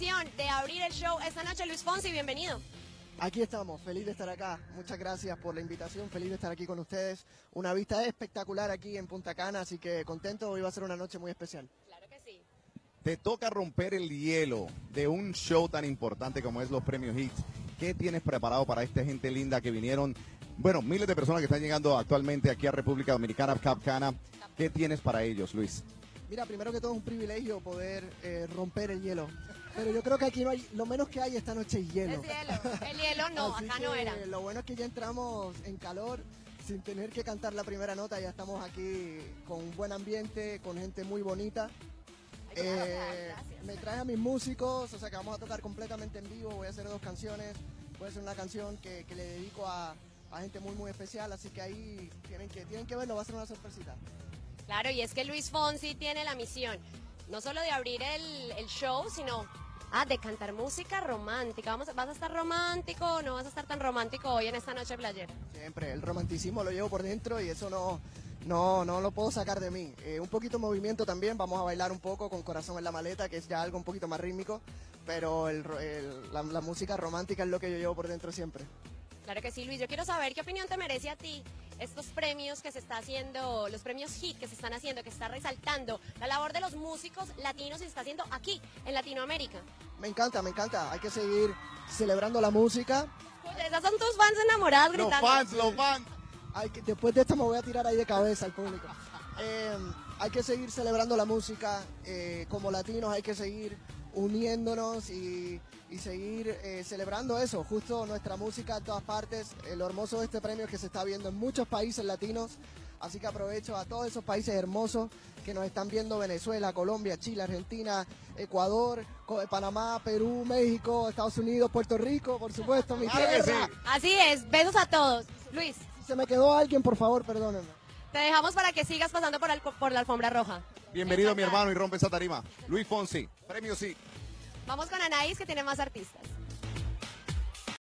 misión de abrir el show esta noche. Luis Fonsi, bienvenido. Aquí estamos, feliz de estar acá. Muchas gracias por la invitación, feliz de estar aquí con ustedes. Una vista espectacular aquí en Punta Cana, así que contento, hoy va a ser una noche muy especial. Claro que sí. Te toca romper el hielo de un show tan importante como es los Premios Hits. ¿Qué tienes preparado para esta gente linda que vinieron? Bueno, miles de personas que están llegando actualmente aquí a República Dominicana, Capcana. ¿Qué tienes para ellos, Luis? Mira, primero que todo es un privilegio poder eh, romper el hielo. Pero yo creo que aquí no hay, lo menos que hay esta noche es hielo. Es hielo. El hielo no, Así acá no era. Lo bueno es que ya entramos en calor sin tener que cantar la primera nota. Ya estamos aquí con un buen ambiente, con gente muy bonita. Ay, Eh, me traje a mis músicos, o sea que vamos a tocar completamente en vivo. Voy a hacer dos canciones. Voy a hacer una canción que, que le dedico a, a gente muy muy especial. Así que ahí tienen que, tienen que verlo, va a ser una sorpresita. Claro, y es que Luis Fonsi tiene la misión no solo de abrir el, el show, sino ah, de cantar música romántica. Vamos, ¿Vas a estar romántico o no vas a estar tan romántico hoy en esta noche playera? Siempre, el romanticismo lo llevo por dentro y eso no, no, no lo puedo sacar de mí. Eh, un poquito de movimiento también, vamos a bailar un poco con Corazón en la Maleta, que es ya algo un poquito más rítmico, pero el el- la, la música romántica es lo que yo llevo por dentro siempre. Claro que sí, Luis. Yo quiero saber qué opinión te merece a ti estos premios que se está haciendo, los premios HIT que se están haciendo, que está resaltando la labor de los músicos latinos y se está haciendo aquí, en Latinoamérica. Me encanta, me encanta. Hay que seguir celebrando la música. Oye, esas son tus fans enamoradas Los gritando. fans, los fans. Hay que, después de esto me voy a tirar ahí de cabeza al público. Eh, hay que seguir celebrando la música. eh, como latinos hay que seguir uniéndonos y, y seguir eh, celebrando eso. Justo nuestra música en todas partes. Eh, lo hermoso de este premio es que se está viendo en muchos países latinos. Así que aprovecho a todos esos países hermosos que nos están viendo Venezuela, Colombia, Chile, Argentina, Ecuador, Panamá, Perú, México, Estados Unidos, Puerto Rico, por supuesto, mi tierra. sí. Así es, besos a todos. Luis, Si se me quedó alguien, por favor, perdónenme. Te dejamos para que sigas pasando por, el- por la alfombra roja. Bienvenido, mi hermano, y rompe esa tarima. Luis Fonsi, Premios Hits. Vamos con Anaís, que tiene más artistas.